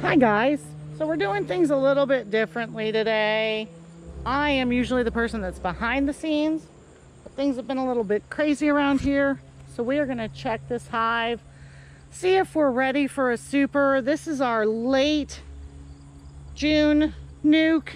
Hi guys. So we're doing things a little bit differently today. I am usually the person that's behind the scenes, but things have been a little bit crazy around here. So we are gonna check this hive, see if we're ready for a super. This is our late June nuc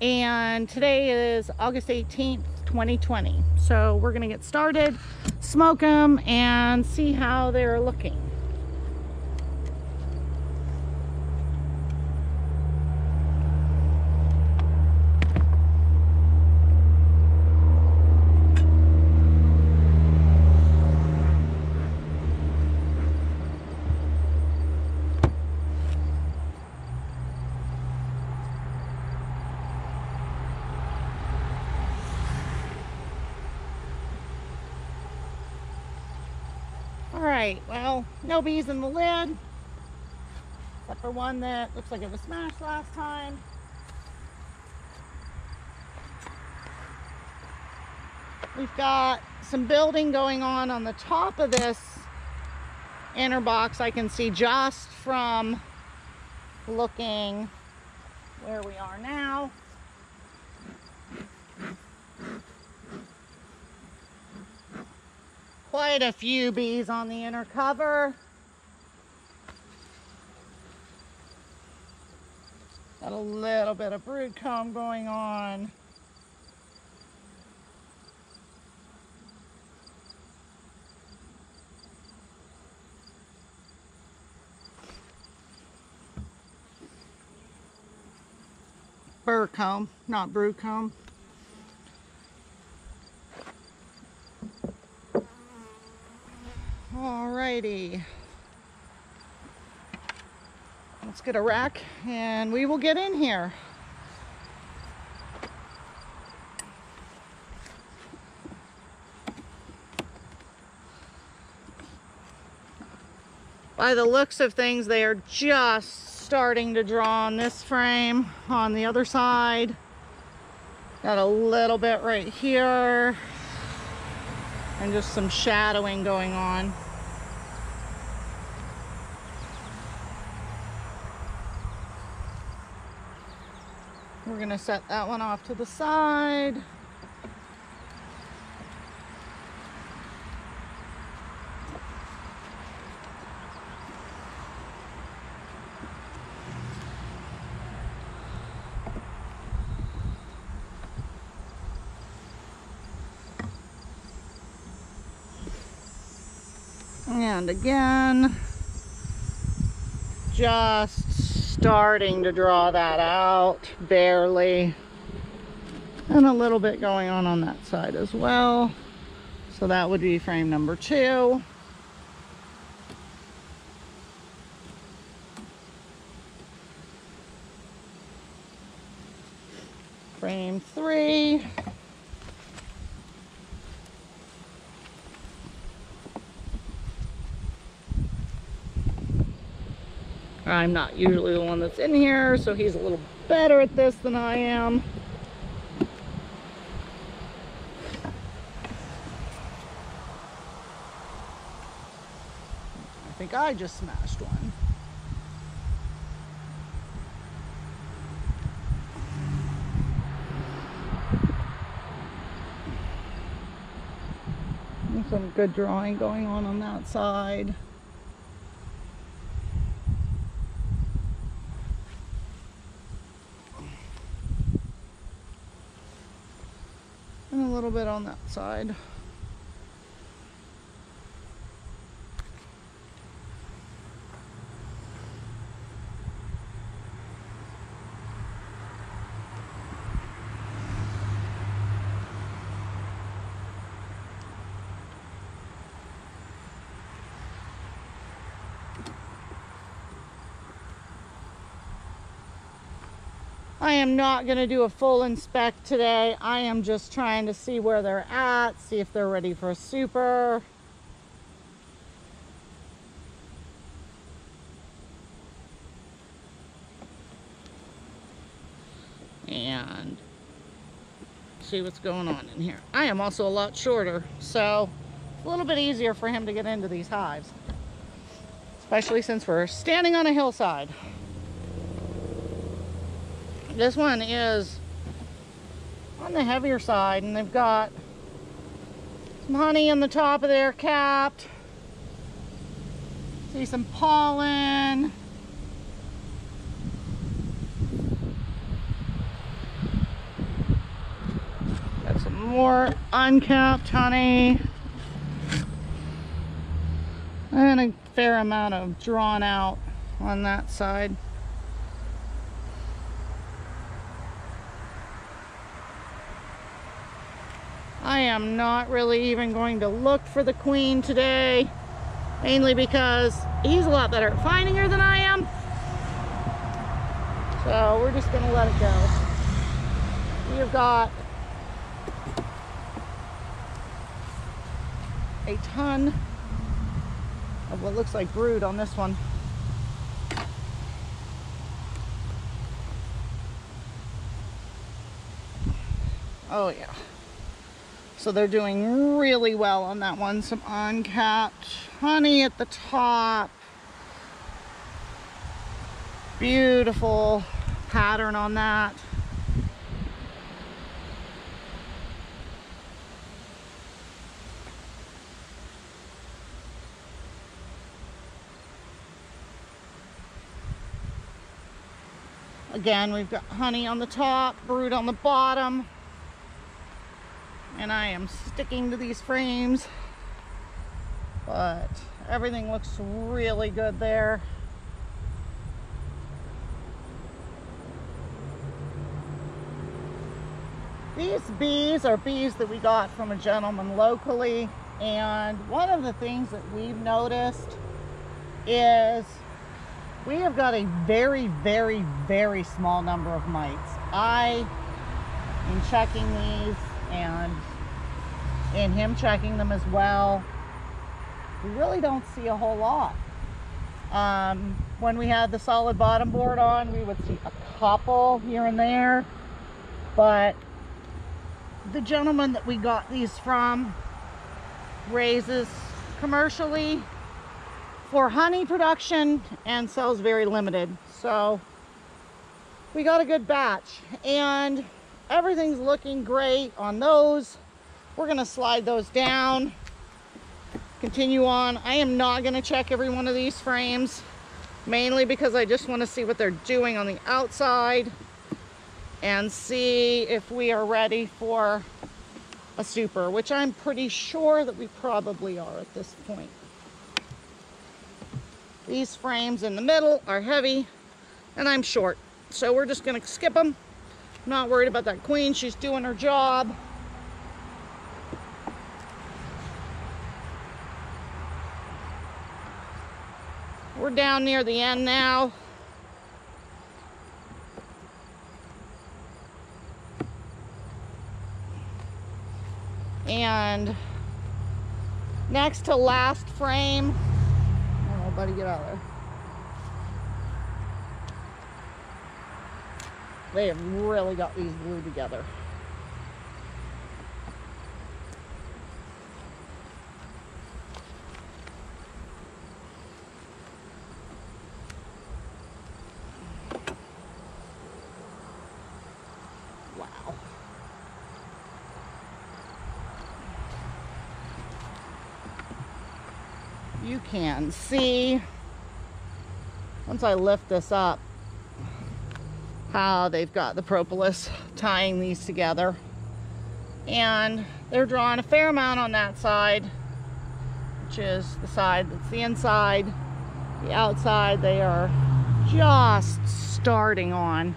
and today is August 18th, 2020. So we're gonna get started, smoke them and see how they're looking. Right, well, no bees in the lid, except for one that looks like it was smashed last time. We've got some building going on on the top of this inner box. I can see just from looking where we are now. Quite a few bees on the inner cover. Got a little bit of brood comb going on. Burr comb, not brood comb. Let's get a rack and we will get in here. By the looks of things, they are just starting to draw on this frame on the other side. Got a little bit right here and just some shadowing going on. We're gonna set that one off to the side. And again, just starting to draw that out, barely. And a little bit going on on that side as well. So that would be frame number two. Frame three. I'm not usually the one that's in here, so he's a little better at this than I am. I think I just smashed one. There's some good drawing going on on that side. Little bit on that side. I am not going to do a full inspect today. I am just trying to see where they're at, see if they're ready for a super. And see what's going on in here. I am also a lot shorter, so a little bit easier for him to get into these hives. Especially since we're standing on a hillside. This one is on the heavier side and they've got some honey on the top of their capped. See some pollen. Got some more uncapped honey. And a fair amount of drawn out on that side. I am not really even going to look for the queen today, mainly because he's a lot better at finding her than I am. So we're just gonna let it go. Have got a ton of what looks like brood on this one. Oh yeah. So they're doing really well on that one. Some uncapped honey at the top. Beautiful pattern on that. Again, we've got honey on the top, brood on the bottom and I am sticking to these frames but everything looks really good there. These bees are bees that we got from a gentleman locally and one of the things that we've noticed is we have got a very very very small number of mites. I in checking these and in him checking them as well, we really don't see a whole lot. Um, when we had the solid bottom board on, we would see a couple here and there, but the gentleman that we got these from raises commercially for honey production and sells very limited. So we got a good batch and everything's looking great on those. We're gonna slide those down, continue on. I am not gonna check every one of these frames, mainly because I just wanna see what they're doing on the outside and see if we are ready for a super, which I'm pretty sure that we probably are at this point. These frames in the middle are heavy and I'm short. So we're just gonna skip them not worried about that queen. She's doing her job. We're down near the end now. And next to last frame, oh buddy, get out of there. They have really got these glued together. Wow. You can see once I lift this up how they've got the propolis tying these together. And they're drawing a fair amount on that side, which is the side that's the inside. The outside they are just starting on.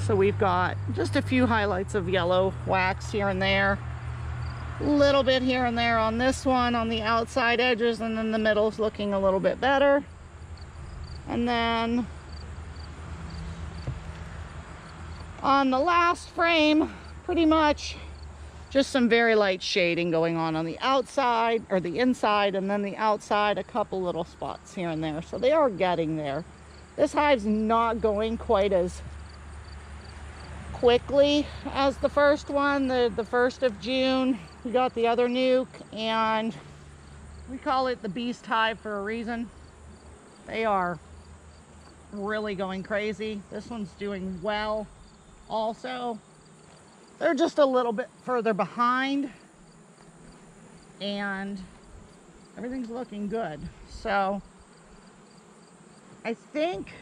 So we've got just a few highlights of yellow wax here and there. A little bit here and there on this one on the outside edges and then the middle's looking a little bit better. And then on the last frame pretty much. Just some very light shading going on on the outside or the inside and then the outside a couple little spots here and there. So they are getting there. This hive's not going quite as quickly as the first one. The the first of June we got the other nuc and we call it the beast hive for a reason. They are really going crazy. This one's doing well also. They're just a little bit further behind and everything's looking good. So I think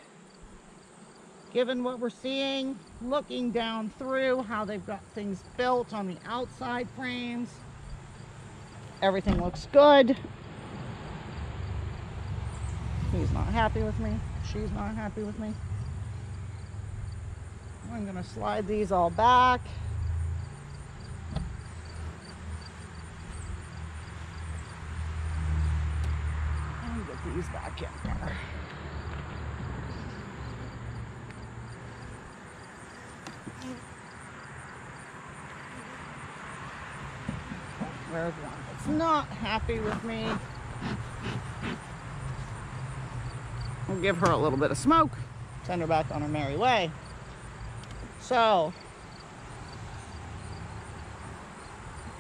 given what we're seeing, looking down through how they've got things built on the outside frames, everything looks good. He's not happy with me. She's not happy with me. I'm gonna slide these all back. And get these back in there. There's one that's not happy with me. I'll give her a little bit of smoke, send her back on her merry way. So,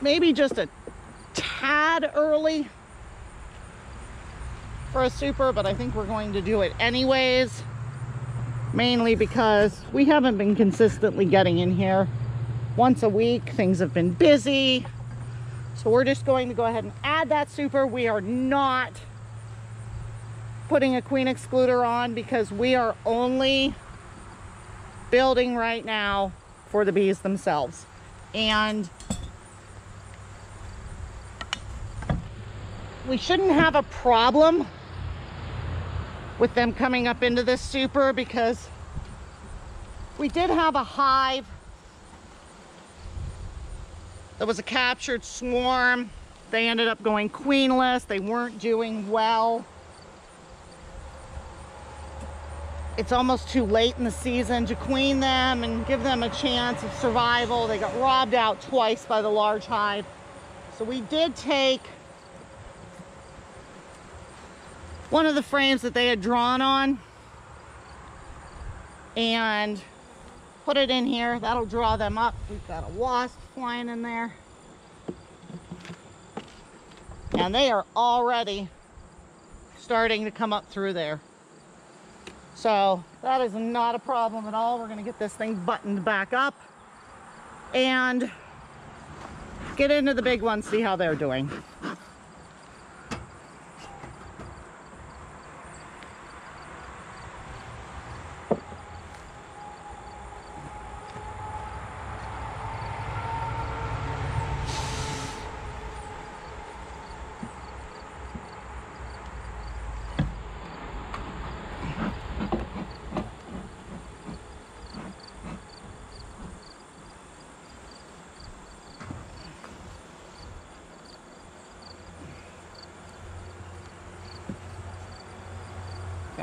maybe just a tad early for a super, but I think we're going to do it anyways. Mainly because we haven't been consistently getting in here once a week. Things have been busy. So we're just going to go ahead and add that super. We are not putting a queen excluder on because we are only building right now for the bees themselves. And we shouldn't have a problem with them coming up into this super because we did have a hive that was a captured swarm. They ended up going queenless. They weren't doing well. It's almost too late in the season to queen them and give them a chance of survival. They got robbed out twice by the large hive. So we did take one of the frames that they had drawn on and put it in here. That'll draw them up. We've got a wasp flying in there. And they are already starting to come up through there. So that is not a problem at all. We're gonna get this thing buttoned back up and get into the big ones, see how they're doing.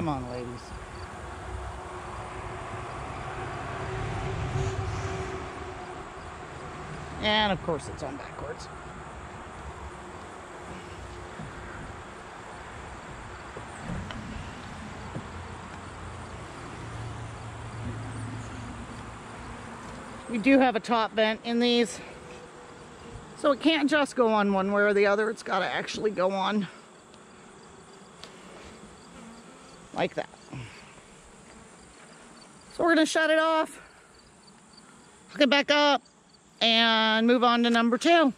Come on, ladies. And of course it's on backwards. We do have a top vent in these. So it can't just go on one way or the other. It's got to actually go on like that. So we're to shut it off, hook it back up, and move on to number two.